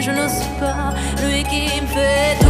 je n'ose pas, lui qui me fait